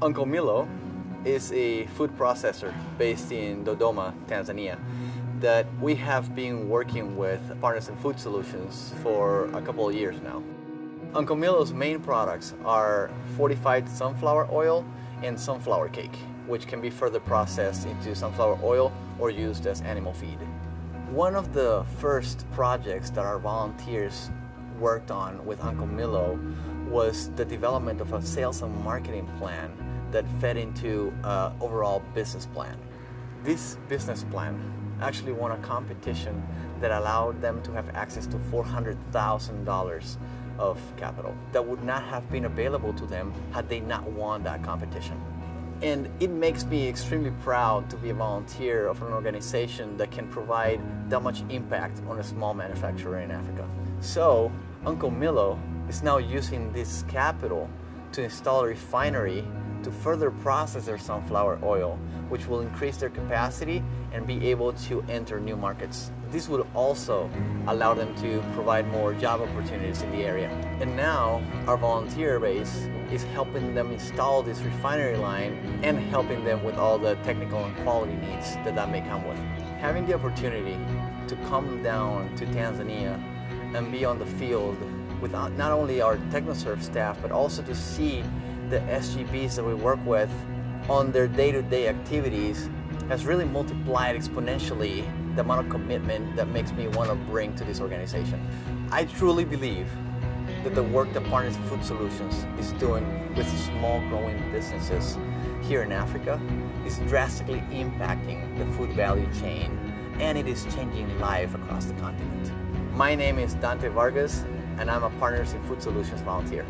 Uncle Milo is a food processor based in Dodoma, Tanzania that we have been working with Partners in Food Solutions for a couple of years now. Uncle Milo's main products are fortified sunflower oil and sunflower cake, which can be further processed into sunflower oil or used as animal feed. One of the first projects that our volunteers worked on with Uncle Milo was the development of a sales and marketing plan that fed into an overall business plan. This business plan actually won a competition that allowed them to have access to $400,000 of capital that would not have been available to them had they not won that competition. And it makes me extremely proud to be a volunteer of an organization that can provide that much impact on a small manufacturer in Africa. So, Uncle Milo is now using this capital to install a refinery to further process their sunflower oil, which will increase their capacity and be able to enter new markets. This would also allow them to provide more job opportunities in the area. And now our volunteer base is helping them install this refinery line and helping them with all the technical and quality needs that that may come with. Having the opportunity to come down to Tanzania and be on the field with uh, not only our TechnoServe staff, but also to see the SGBs that we work with on their day-to-day activities has really multiplied exponentially the amount of commitment that makes me want to bring to this organization. I truly believe that the work that Partners in Food Solutions is doing with small growing businesses here in Africa is drastically impacting the food value chain and it is changing life across the continent. My name is Dante Vargas and I'm a Partners in Food Solutions volunteer.